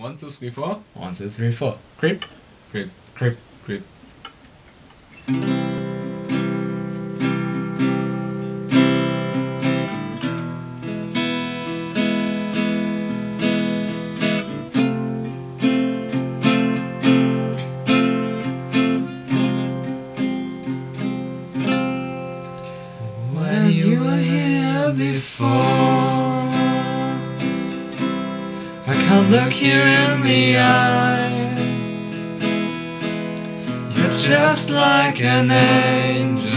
One, two, three, four. One, two, three, four. Creep. Creep. Creep. Creep. When you were here before, I can't look you in the eye. You're just like an angel.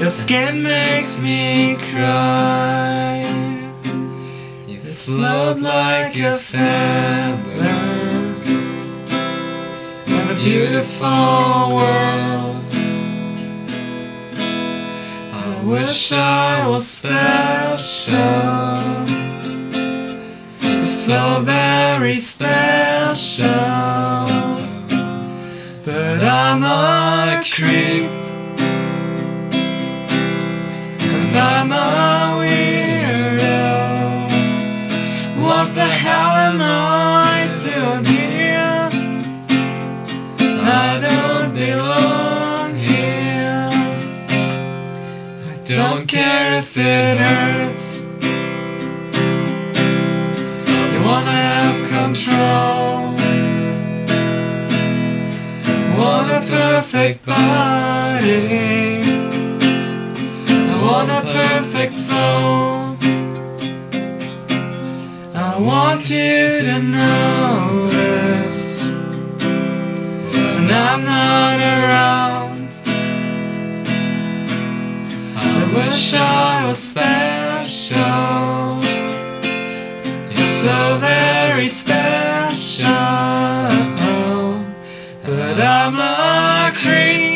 Your skin makes me cry. You float like a feather in a beautiful world. I wish I was special, so very special. But I'm a creep, and I'm a weirdo. What the hell am I doing here? I don't belong here. I don't care if it hurts. Wanna have control. Want a perfect body. I want a perfect soul. I want you to know this. When I'm not around. I wish I was special. So very special. But I'm a creep.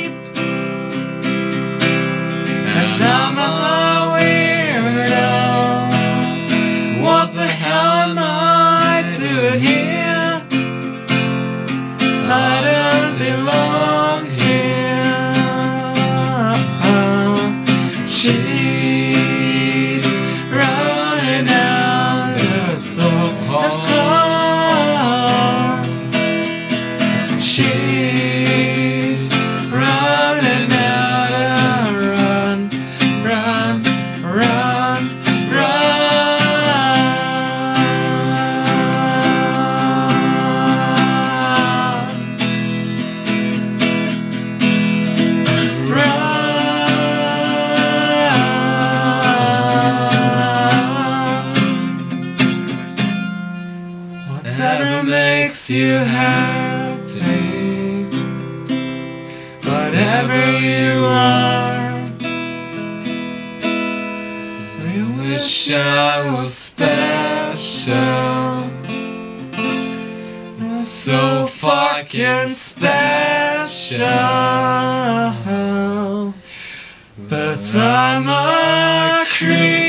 Running out. Run, run, run, run. Run. Whatever makes you happy, wish I was special, so fucking special. But I'm a creep.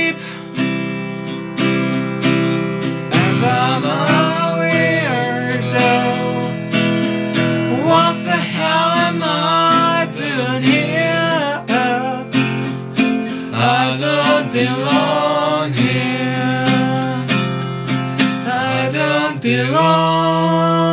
Belong here. I don't belong